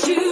you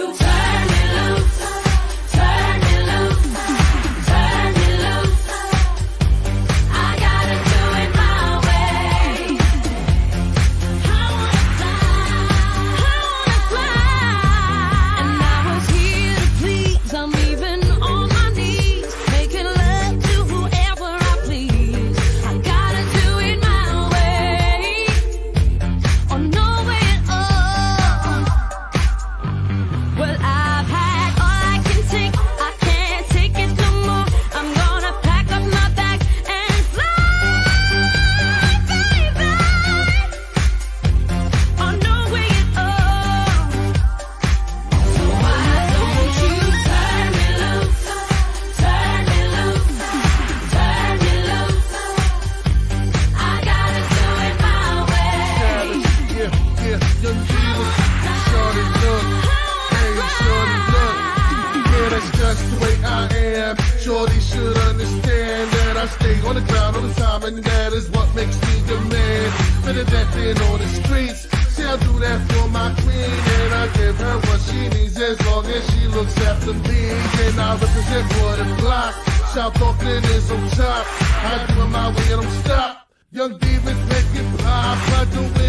Shorty should understand that I stay on the ground all the time, and that is what makes me the man. Better that than on the streets. See, I do that for my queen, and I give her what she needs as long as she looks after me. And I represent for the block. South Auckland is on top. I do it my way and don't stop. Young Divas make it pop. I do it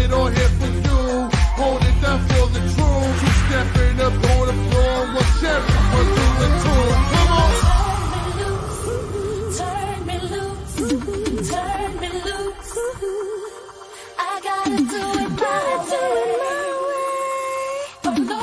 no. No